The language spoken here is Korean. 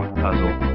같아서